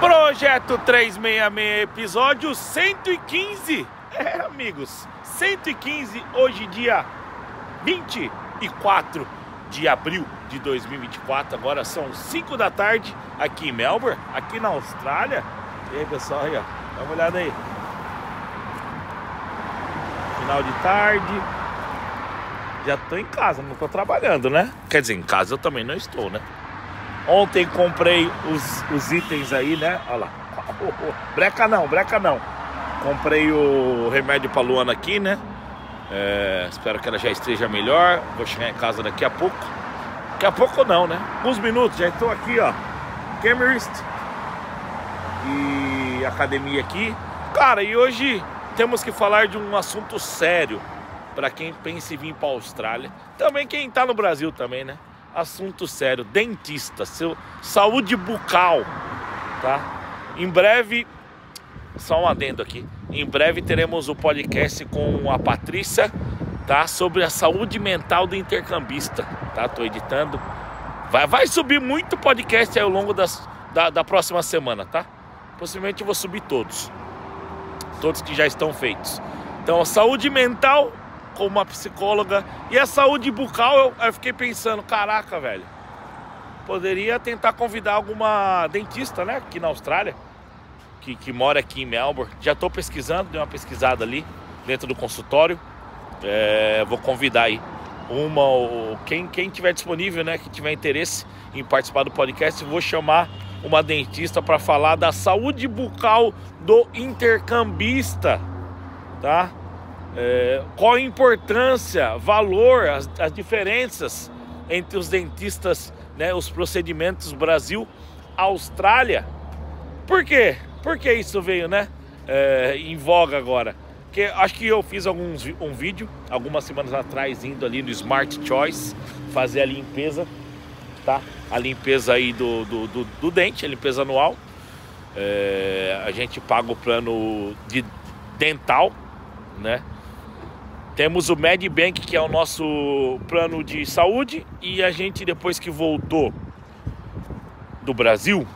Projeto 366, episódio 115. É, amigos, 115, hoje dia 24 de abril de 2024. Agora são 5 da tarde aqui em Melbourne, aqui na Austrália. E aí, pessoal, aí, ó, dá uma olhada aí. Final de tarde. Já tô em casa, não tô trabalhando, né? Quer dizer, em casa eu também não estou, né? Ontem comprei os, os itens aí, né? Olha lá. Breca não, breca não. Comprei o remédio pra Luana aqui, né? É, espero que ela já esteja melhor. Vou chegar em casa daqui a pouco. Daqui a pouco não, né? Uns minutos, já estou aqui, ó. Camerist e academia aqui. Cara, e hoje temos que falar de um assunto sério para quem pensa em vir para a Austrália. Também quem está no Brasil também, né? Assunto sério, dentista, seu saúde bucal, tá? Em breve, só um adendo aqui. Em breve teremos o podcast com a Patrícia, tá? Sobre a saúde mental do intercambista, tá? Tô editando. Vai, vai subir muito podcast ao longo das, da, da próxima semana, tá? Possivelmente eu vou subir todos. Todos que já estão feitos. Então, saúde mental com uma psicóloga. E a saúde bucal, eu, eu fiquei pensando, caraca, velho. Poderia tentar convidar alguma dentista, né? Aqui na Austrália. Que, que mora aqui em Melbourne. Já estou pesquisando, dei uma pesquisada ali dentro do consultório. É, vou convidar aí uma ou quem, quem tiver disponível, né? Que tiver interesse em participar do podcast, vou chamar uma dentista para falar da saúde bucal do intercambista, tá? É, qual a importância, valor, as, as, diferenças entre os dentistas, né, os procedimentos Brasil, Austrália. Por quê? Por que isso veio, né, é, em voga agora? Que acho que eu fiz alguns, um vídeo algumas semanas atrás indo ali no Smart Choice fazer a limpeza, tá? A limpeza aí do, do, do, do dente, a limpeza anual. É, a gente paga o plano de dental, né? Temos o Medibank, que é o nosso plano de saúde, e a gente, depois que voltou do Brasil,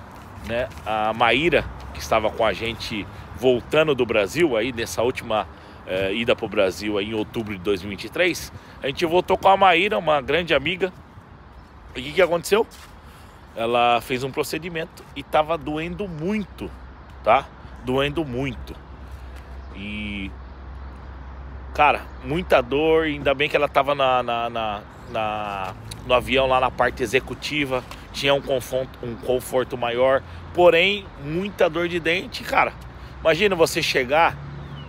né, a Maíra, que estava com a gente voltando do Brasil, aí nessa última é, ida para o Brasil aí, em outubro de 2023, a gente voltou com a Maíra, uma grande amiga. E o que, que aconteceu? Ela fez um procedimento e estava doendo muito, tá? Doendo muito. E Cara, muita dor, ainda bem que ela tava na, na, na, na, no avião lá na parte executiva, tinha um conforto, um conforto maior, porém, muita dor de dente, cara. Imagina você chegar,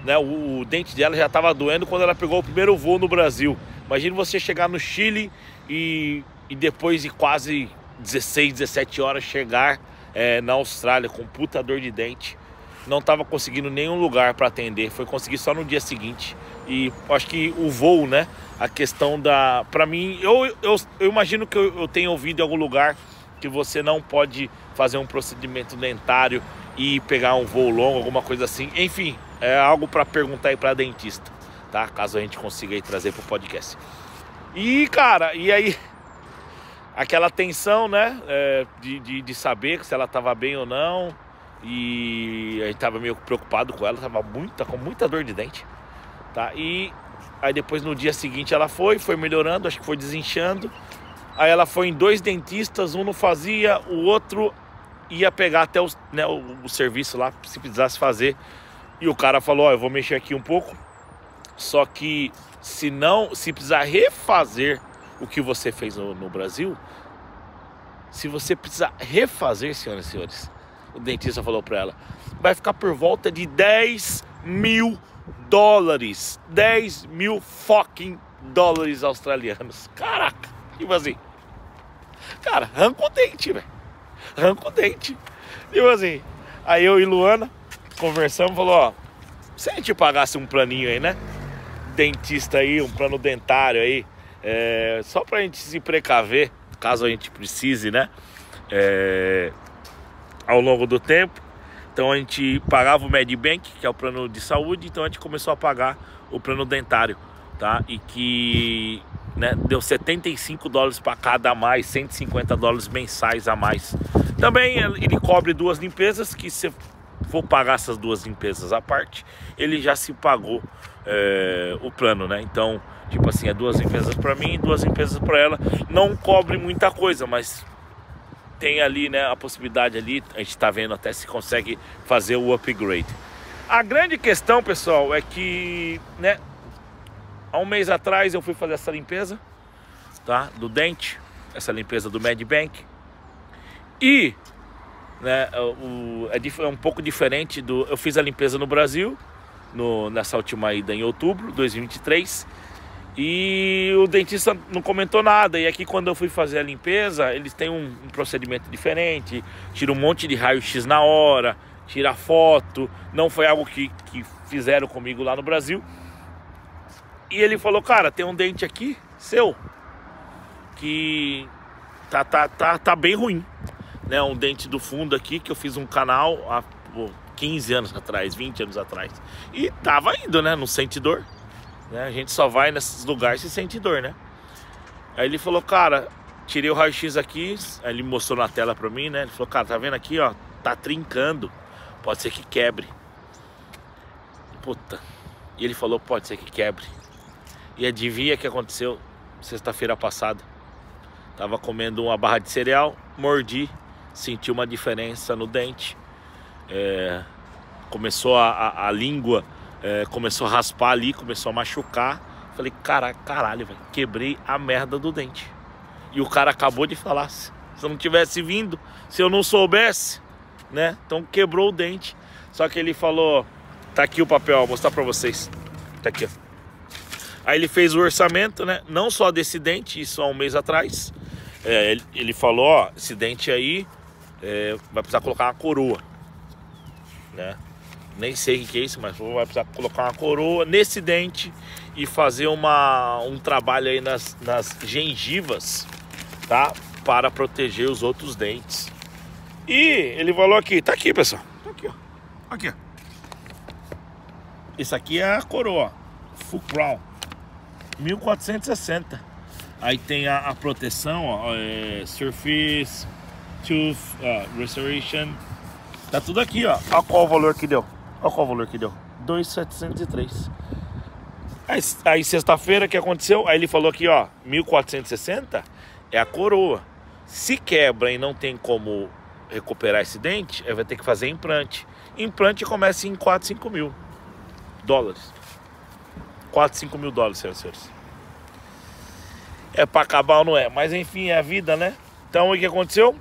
né? O, o dente dela já tava doendo quando ela pegou o primeiro voo no Brasil. Imagina você chegar no Chile e, e depois de quase 16, 17 horas chegar é, na Austrália com puta dor de dente não estava conseguindo nenhum lugar para atender, foi conseguir só no dia seguinte. E acho que o voo, né? A questão da. Para mim, eu, eu, eu, imagino que eu, eu tenha ouvido em algum lugar que você não pode fazer um procedimento dentário e pegar um voo longo, alguma coisa assim. Enfim, é algo para perguntar aí para dentista, tá? Caso a gente consiga aí trazer o podcast. E cara, e aí aquela tensão, né? É, de, de, de saber se ela estava bem ou não e a gente tava meio preocupado com ela, tava muita, com muita dor de dente, tá? E aí depois no dia seguinte ela foi, foi melhorando, acho que foi desinchando. Aí ela foi em dois dentistas, um não fazia, o outro ia pegar até os, né, o, o, serviço lá, se precisasse fazer. E o cara falou, ó, eu vou mexer aqui um pouco, só que se não, se precisar refazer o que você fez no, no Brasil, se você precisar refazer, senhoras e senhores, o dentista falou para ela, vai ficar por volta de 10 mil dólares. 10 mil fucking dólares australianos. Caraca, tipo assim. Cara, arranca o dente, velho. Arranca o dente. Tipo assim. Aí eu e Luana conversamos, falou, ó, se a gente pagasse um planinho aí, né? Dentista aí, um plano dentário aí, é, só pra gente se precaver, caso a gente precise, né? É, ao longo do tempo. Então a gente pagava o Medibank, que é o plano de saúde, então a gente começou a pagar o plano dentário, tá? E que né, deu 75 dólares para cada a mais, 150 dólares mensais a mais. Também ele cobre duas limpezas que se for pagar essas duas limpezas à parte, ele já se pagou é, o plano, né? Então, tipo assim, é duas limpezas para mim, duas limpezas para ela. Não cobre muita coisa, mas tem ali, né, a possibilidade ali, a gente está vendo até se consegue fazer o upgrade. A grande questão, pessoal, é que, né, há um mês atrás eu fui fazer essa limpeza, tá, do dente, essa limpeza do Medbank, e, né, o, é, é um pouco diferente do, eu fiz a limpeza no Brasil, no, nessa última ida em outubro de 2023, e o dentista não comentou nada. E aqui, quando eu fui fazer a limpeza, eles têm um, um procedimento diferente. Tira um monte de raio-x na hora, tira foto. Não foi algo que, que fizeram comigo lá no Brasil. E ele falou: Cara, tem um dente aqui, seu, que tá, tá, tá, tá bem ruim. Né? Um dente do fundo aqui, que eu fiz um canal há pô, 15 anos atrás, 20 anos atrás. E tava indo, né? No sentidor. Né? A gente só vai nesses lugares se sente dor, né? Aí ele falou, cara, tirei o raio-x aqui, aí ele mostrou na tela pra mim, né? Ele falou, cara, tá vendo aqui, ó? Tá trincando. Pode ser que quebre. Puta. E ele falou, pode ser que quebre. E adivinha o que aconteceu sexta-feira passada? Tava comendo uma barra de cereal, mordi, senti uma diferença no dente. É, começou a, a, a língua é, começou a raspar ali, começou a machucar. Falei, cara, caralho, velho, quebrei a merda do dente. E o cara acabou de falar, se eu não tivesse vindo, se eu não soubesse, né? Então quebrou o dente. Só que ele falou, tá aqui o papel, vou mostrar pra vocês. Tá aqui, ó. Aí ele fez o orçamento, né? Não só desse dente, isso há um mês atrás. É, ele, ele, falou, ó, esse dente aí é, vai precisar colocar uma coroa, né? Nem sei o que é isso, mas vai precisar colocar uma coroa nesse dente e fazer uma, um trabalho aí nas, nas gengivas, tá? Para proteger os outros dentes. E ele falou aqui, tá aqui pessoal, tá aqui ó, aqui ó. Isso aqui é a coroa, Full Crown, 1460. Aí tem a, a proteção, ó, é, Surface, Tooth, uh, Restoration. Tá tudo aqui, ó. Olha qual o valor que deu. Olha qual o valor que deu. 2,703. Aí, aí sexta-feira, o que aconteceu? Aí ele falou aqui, ó, 1.460 é a coroa. Se quebra e não tem como recuperar esse dente, aí vai ter que fazer implante. Implante começa em 4, 5 mil dólares. 4, 5 mil dólares, senhoras e senhores. É para acabar ou não é? Mas enfim, é a vida, né? Então o que aconteceu?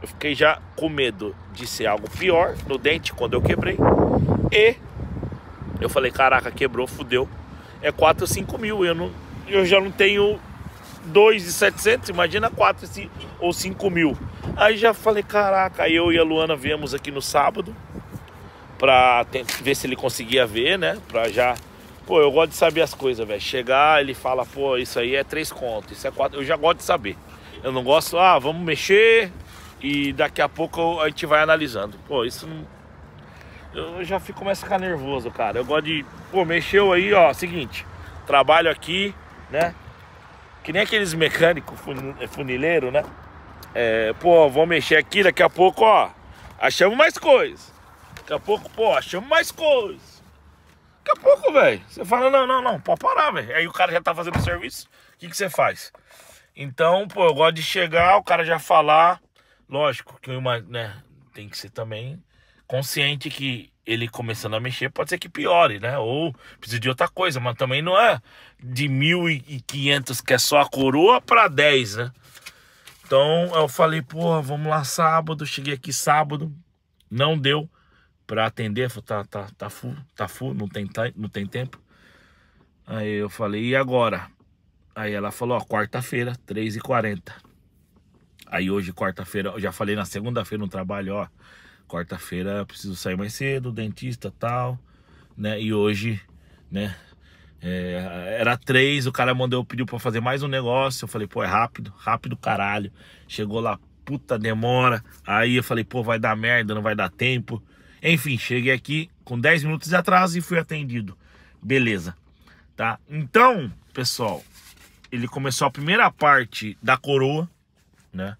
Eu fiquei já com medo de ser algo pior no dente quando eu quebrei. E eu falei, caraca, quebrou, fudeu. É 4 ou 5 mil. Eu, não, eu já não tenho 2,700, imagina 4 ou 5 mil. Aí já falei, caraca, eu e a Luana viemos aqui no sábado pra ver se ele conseguia ver, né? Pra já. Pô, eu gosto de saber as coisas, velho. Chegar, ele fala, pô, isso aí é 3 contos, isso é 4. Eu já gosto de saber. Eu não gosto, ah, vamos mexer, e daqui a pouco a gente vai analisando. Pô, isso não. Eu já fico mais a ficar nervoso, cara. Eu gosto de. Pô, mexeu aí, ó. Seguinte, trabalho aqui, né? Que nem aqueles mecânicos funileiro, né? É, pô, vou mexer aqui, daqui a pouco, ó. Achamos mais coisas. Daqui a pouco, pô, achamos mais coisas. Daqui a pouco, velho. Você fala, não, não, não, pode parar, velho. Aí o cara já tá fazendo o serviço. O que, que você faz? Então, pô, eu gosto de chegar, o cara já falar Lógico que eu né, tem que ser também consciente que ele começando a mexer pode ser que piore, né? Ou precisa de outra coisa, mas também não é de 1.500 que é só a coroa para 10, né? Então eu falei, pô, vamos lá sábado. Cheguei aqui sábado, não deu para atender. Falei, tá, tá, tá full, tá full, não tem, não tem tempo. Aí eu falei, e agora? Aí ela falou, ó, quarta-feira, 3h40. Aí hoje, quarta-feira, eu já falei na segunda-feira no trabalho, ó. Quarta-feira preciso sair mais cedo, dentista tal, né? E hoje, né? É, era três, o cara mandou, pediu pra fazer mais um negócio. Eu falei, pô, é rápido, rápido caralho. Chegou lá, puta demora. Aí eu falei, pô, vai dar merda, não vai dar tempo. Enfim, cheguei aqui com 10 minutos de atraso e fui atendido. Beleza, tá? Então, pessoal, ele começou a primeira parte da coroa, né?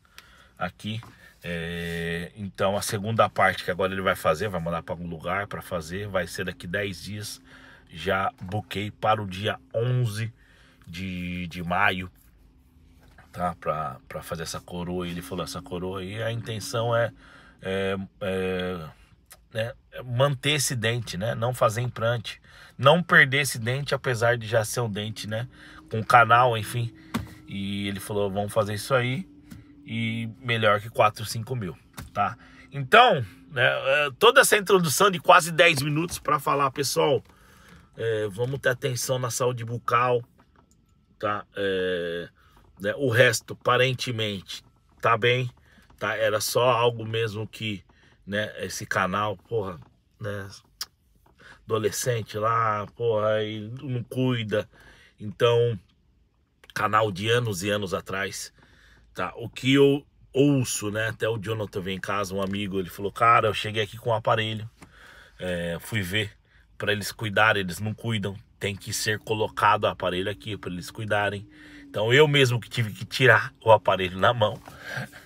Aqui É, então a segunda parte que agora ele vai fazer, vai mandar para algum lugar para fazer, vai ser daqui 10 dias. Já buquei para o dia 11 de, de maio, tá? Para fazer essa coroa. Ele falou: essa coroa aí, a intenção é, é, é, né, manter esse dente, né? Não fazer implante, não perder esse dente, apesar de já ser um dente, né? Com canal, enfim. E ele falou: vamos fazer isso aí e melhor que 4, 5 mil, tá? Então, né, é, toda essa introdução de quase 10 minutos para falar, pessoal, é, vamos ter atenção na saúde bucal, tá? É, né, o resto, aparentemente, tá bem, tá? Era só algo mesmo que, né, esse canal, porra, né, adolescente lá, porra, aí não cuida, então, canal de anos e anos atrás, Tá, o que eu ouço, né? Até o Jonathan veio em casa, um amigo, ele falou: Cara, eu cheguei aqui com um aparelho, é, fui ver para eles cuidarem, eles não cuidam, tem que ser colocado o aparelho aqui para eles cuidarem. Então eu mesmo que tive que tirar o aparelho na mão,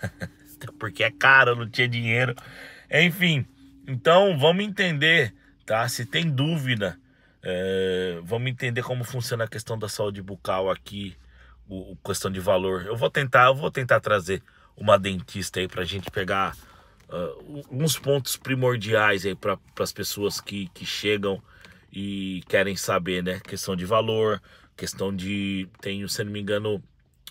porque é caro, não tinha dinheiro. Enfim, então vamos entender, tá? Se tem dúvida, é, vamos entender como funciona a questão da saúde bucal aqui o, o, questão de valor. Eu vou tentar, eu vou tentar trazer uma dentista aí pra gente pegar uh, uns pontos primordiais aí para as pessoas que, que chegam e querem saber, né? Questão de valor, questão de. Tem, se não me engano,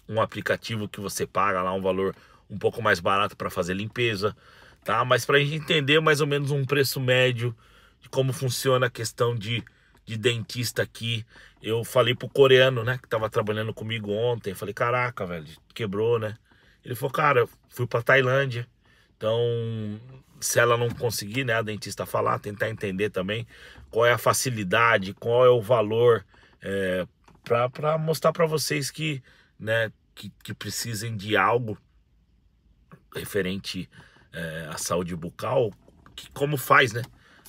um aplicativo que você paga lá um valor um pouco mais barato para fazer limpeza, tá? Mas para a gente entender mais ou menos um preço médio de como funciona a questão de de dentista aqui. Eu falei pro coreano, né, que tava trabalhando comigo ontem, falei, caraca, velho, quebrou, né? Ele falou, cara, fui pra Tailândia. Então, se ela não conseguir, né, a dentista falar, tentar entender também qual é a facilidade, qual é o valor, é, para mostrar para vocês que, né, que, que precisem de algo referente é, à saúde bucal, que como faz, né?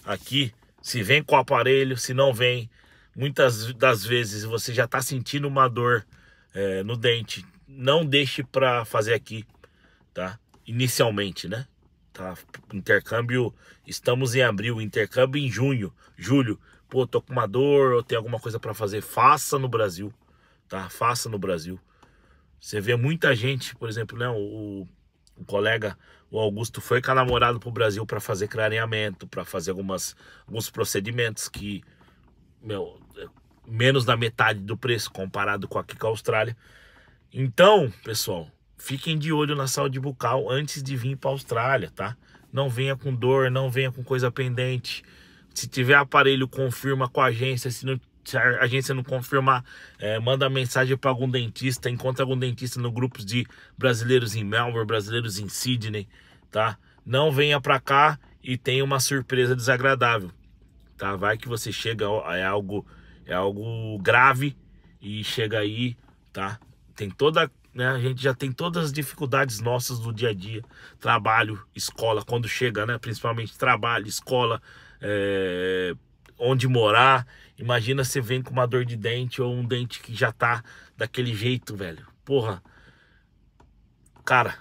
Aqui se vem com o aparelho, se não vem. Muitas das vezes você já está sentindo uma dor é, no dente. Não deixe para fazer aqui, tá? Inicialmente, né? Tá? Intercâmbio, estamos em abril, intercâmbio em junho, julho. Pô, tô com uma dor ou tem alguma coisa para fazer, faça no Brasil, tá? Faça no Brasil. Você vê muita gente, por exemplo, né? O, o colega, o Augusto, foi com a namorada para o Brasil para fazer clareamento, para fazer algumas, alguns procedimentos que, meu, menos da metade do preço comparado com aqui com a Austrália. Então, pessoal, fiquem de olho na saúde bucal antes de vir para a Austrália, tá? Não venha com dor, não venha com coisa pendente. Se tiver aparelho, confirma com a agência. Se não se a agência não confirmar, é, manda mensagem para algum dentista, encontra algum dentista no grupos de brasileiros em Melbourne, brasileiros em Sydney, tá? Não venha para cá e tenha uma surpresa desagradável, tá? Vai que você chega, é algo, é algo grave e chega aí, tá? Tem toda, né? A gente já tem todas as dificuldades nossas do dia a dia, trabalho, escola, quando chega, né? Principalmente trabalho, escola, é, onde morar Imagina você vem com uma dor de dente ou um dente que já tá daquele jeito, velho. Porra. Cara,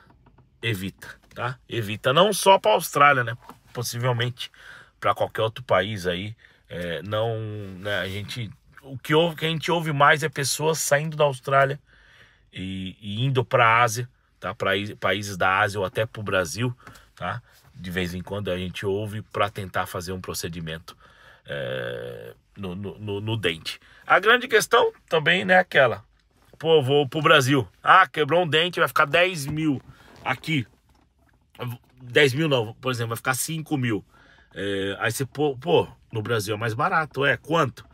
evita, tá? Evita. Não só pra Austrália, né? Possivelmente para qualquer outro país aí. É, não, né? A gente. O que, ouve, que a gente ouve mais é pessoas saindo da Austrália e, e indo para Ásia, tá? Para países da Ásia ou até para o Brasil, tá? De vez em quando a gente ouve para tentar fazer um procedimento é, no, no, no, dente. A grande questão também né, aquela. Pô, vou pro Brasil. Ah, quebrou um dente, vai ficar 10 mil. Aqui, 10 mil não, por exemplo, vai ficar 5 mil. É, aí você, pô, pô, no Brasil é mais barato, é, quanto?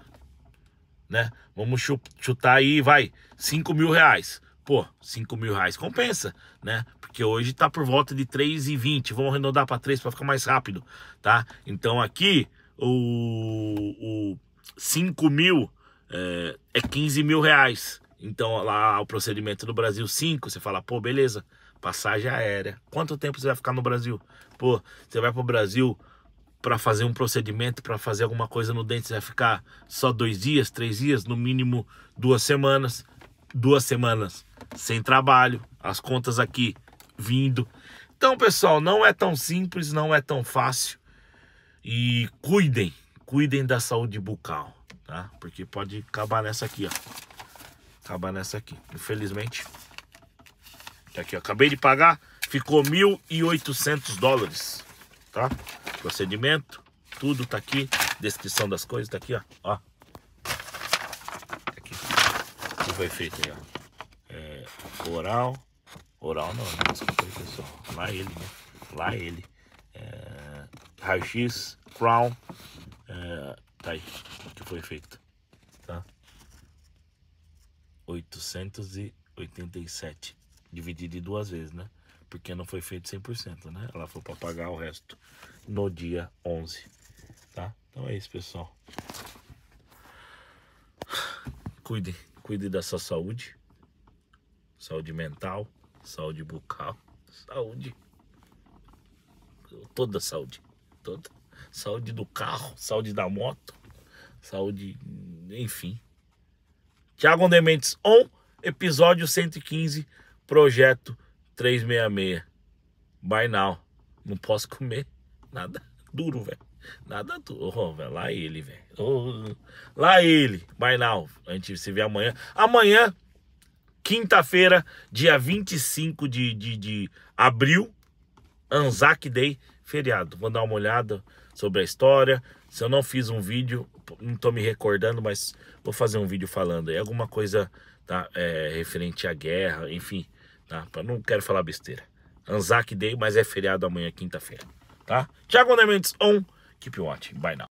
Né? Vamos chutar aí, vai, 5 mil reais. Pô, 5 mil reais compensa, né? Porque hoje tá por volta de 3,20. Vamos arredondar para 3 para ficar mais rápido, tá? Então aqui, o, o 5 mil é, é 15 mil reais. Então lá o procedimento no Brasil 5, você fala, pô, beleza, passagem aérea. Quanto tempo você vai ficar no Brasil? Pô, você vai pro Brasil para fazer um procedimento, para fazer alguma coisa no dente, você vai ficar só dois dias, três dias, no mínimo duas semanas. Duas semanas sem trabalho, as contas aqui vindo. Então, pessoal, não é tão simples, não é tão fácil. E cuidem, cuidem da saúde bucal, tá? Porque pode acabar nessa aqui, ó. Acabar nessa aqui. Infelizmente. Aqui, ó. Acabei de pagar, ficou 1.800 dólares, tá? Procedimento, tudo tá aqui. Descrição das coisas tá aqui, ó. ó. Aqui. O que foi feito aí, ó. É, oral. Oral não, né? desculpa aí, pessoal. Lá ele, né? Lá ele. É, Raio-X, Crown. É, tá aí. O que foi feito. Tá? 887. Dividido em duas vezes, né? Porque não foi feito 100%, né? Ela foi para pagar o resto no dia 11. Tá? Então é isso, pessoal. Cuide, cuide da sua saúde. Saúde mental, saúde bucal, saúde. Toda saúde. Toda. Saúde do carro, saúde da moto, saúde, enfim. Tiago Dementes On, episódio 115, projeto 366. By now. Não posso comer nada duro, velho. Nada duro. Oh, véio, lá ele, velho. Oh, lá ele. By now. A gente se vê amanhã. Amanhã, quinta-feira, dia 25 de, de, de abril, Anzac Day, feriado. Vou dar uma olhada sobre a história. Se eu não fiz um vídeo, não tô me recordando, mas vou fazer um vídeo falando aí. Alguma coisa tá, é, referente à guerra, enfim. Tá? Não quero falar besteira. Anzac Day, mas é feriado amanhã, quinta-feira. Tá? Tiago Mendes on. Keep watching. Bye now.